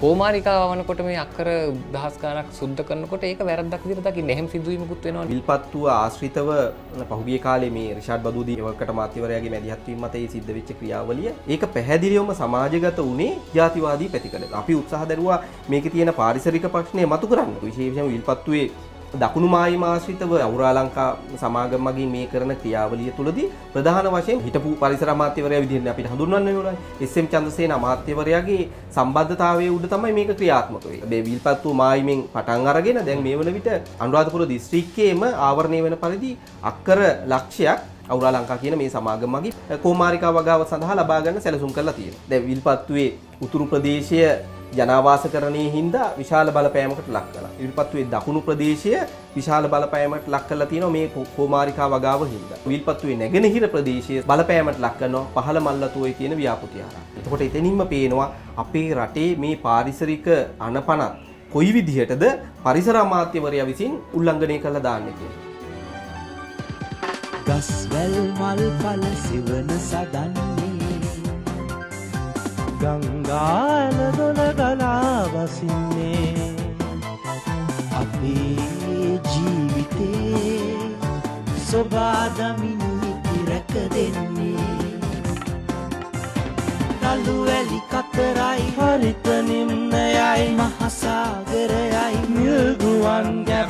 කෝමාරිකාව වනකොට මේ අක්කර දහස් ගානක් සුද්ධ කරනකොට ඒක වැරද්දක් විදිහට දකින්න එහෙම සිදුවීමකුත් වෙනවා විල්පත්තුව ආශ්‍රිතව පහුගිය කාලේ මේ රිෂාඩ් බදුදී එවකට මාත්‍යවරයාගේ මැදිහත් වීම මත ඒ සිද්ධ වෙච්ච ක්‍රියාවලිය ඒක පැහැදිලිවම සමාජගත වුණේ ජාතිවාදී පැතිකඩ. අපි උත්සාහ දරුවා මේකේ තියෙන පාරිසරික ප්‍රශ්නය මතු කරන්න. විශේෂයෙන්ම විල්පත්තුවේ දකුණු මායිම ආශ්‍රිතව අවුරාලංකා සමාගම මගින් මේ කරන ක්‍රියාවලිය තුළදී ප්‍රධාන වශයෙන් හිටපු පරිසර අමාත්‍යවරයා විදිහට අපිට හඳුන්වන්න ඕනේ. එස්.එම්. චන්ද්‍රසේන අමාත්‍යවරයාගේ සම්බන්ධතාවයේ උඩ තමයි මේක ක්‍රියාත්මක වෙන්නේ. මේ විල්පත්තු මායිමෙන් පටන් අරගෙන දැන් මේ වන විට අනුරාධපුර දිස්ත්‍රික්කයේම ආවරණය වෙන පරිදි අක්කර ලක්ෂයක් අවුරා ලංකා කියන මේ සමාගම මගින් කෝමාරිකා වගාව සඳහා ලබා ගන්න සැලසුම් කරලා තියෙනවා. දැන් විල්පත්තුවේ උතුරු ප්‍රදේශය ජනාවාසකරණයේ හින්දා විශාල බලපෑමකට ලක් කළා. විල්පත්තුවේ දකුණු ප්‍රදේශය විශාල බලපෑමකට ලක් කරලා තියෙනවා මේ කෝමාරිකා වගාව හින්දා. විල්පත්තුවේ නැගෙනහිර ප්‍රදේශය බලපෑමකට ලක් කරනවා පහළ මල්ලතුවේ තියෙන ව්‍යාපෘතිය හරහා. එතකොට එතනින්ම පේනවා අපේ රටේ මේ පාරිසරික අනපනත් කොයි විදිහටද පරිසර අමාත්‍යවරයා විසින් උල්ලංඝනය කරලා දාන්නේ කියලා. ගස්වැල් මල් පල සිවන සදන්නේ. ගංගාල දොන ගලා වසින්නේ අපේ ජීවිතේ සොබාදමිනිති රැක දෙන්නේ. නළුවැලි කතරයි හරිත නිම්නයයි මහසාගරයයි මිල්ගුවන් ගැබයි